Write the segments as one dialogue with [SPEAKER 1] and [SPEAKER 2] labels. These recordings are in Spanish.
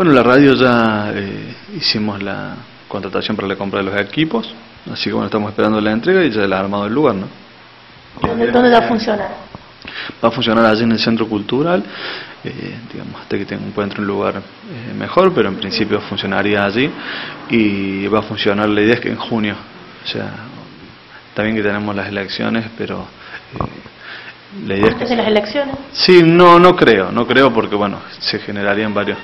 [SPEAKER 1] Bueno, la radio ya eh, hicimos la contratación para la compra de los equipos, así que bueno, estamos esperando la entrega y ya el armado del lugar, ¿no?
[SPEAKER 2] ¿Dónde, dónde va a funcionar?
[SPEAKER 1] Va a funcionar allí en el centro cultural, eh, digamos, hasta que te encuentre un lugar eh, mejor, pero en principio funcionaría allí y va a funcionar, la idea es que en junio, o sea, también que tenemos las elecciones, pero eh, la idea es
[SPEAKER 2] ¿Antes
[SPEAKER 1] que...
[SPEAKER 2] de las elecciones?
[SPEAKER 1] Sí, no, no creo, no creo porque bueno, se generarían varios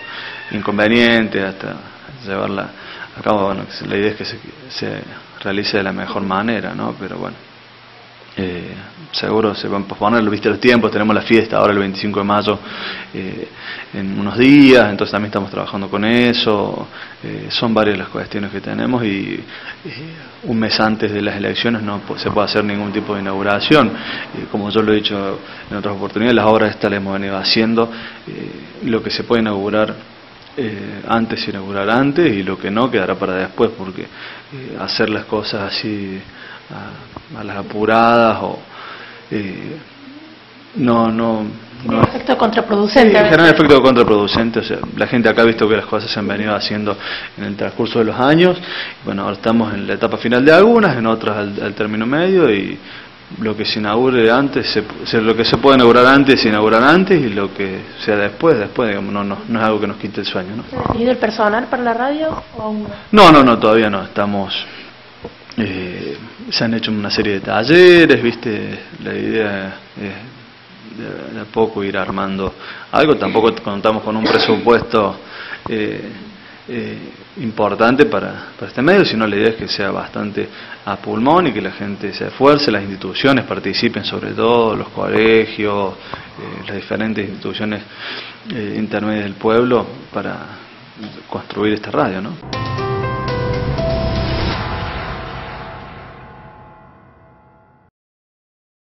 [SPEAKER 1] inconvenientes hasta llevarla a cabo, bueno, la idea es que se, se realice de la mejor manera, ¿no? Pero bueno, eh, seguro se van a posponer, viste los tiempos, tenemos la fiesta ahora el 25 de mayo eh, en unos días, entonces también estamos trabajando con eso, eh, son varias las cuestiones que tenemos y eh, un mes antes de las elecciones no se puede hacer ningún tipo de inauguración, Eh, como yo lo he dicho en otras oportunidades, las obras estas las hemos venido haciendo, lo que se puede inaugurar eh, antes inaugurar antes y lo que no quedará para después porque eh, hacer las cosas así a, a las apuradas o eh, no no no
[SPEAKER 2] Efecto
[SPEAKER 1] Sí,
[SPEAKER 2] contraproducente.
[SPEAKER 1] genera efecto contraproducente, o sea, la gente acá ha visto que las cosas se han venido haciendo en el transcurso de los años, bueno, ahora estamos en la etapa final de algunas, en otras al, al término medio y lo que se inaugure antes, se, se- lo que se puede inaugurar antes, se inaugurar antes y lo que sea después, después, digamos, no, no, no es algo que nos quite el sueño, ¿no?
[SPEAKER 2] ¿Se ha definido el personal para la radio o aún?
[SPEAKER 1] No, no, no, todavía no. Estamos. eh, se han hecho una serie de talleres, ¿viste? La idea es de, de a poco ir armando algo. Tampoco contamos con un presupuesto eh, eh, importante para, para este medio, sino la idea es que sea bastante a pulmón y que la gente se esfuerce, las instituciones participen, sobre todo los colegios, eh, las diferentes instituciones eh, intermedias del pueblo, para construir esta radio, ¿no?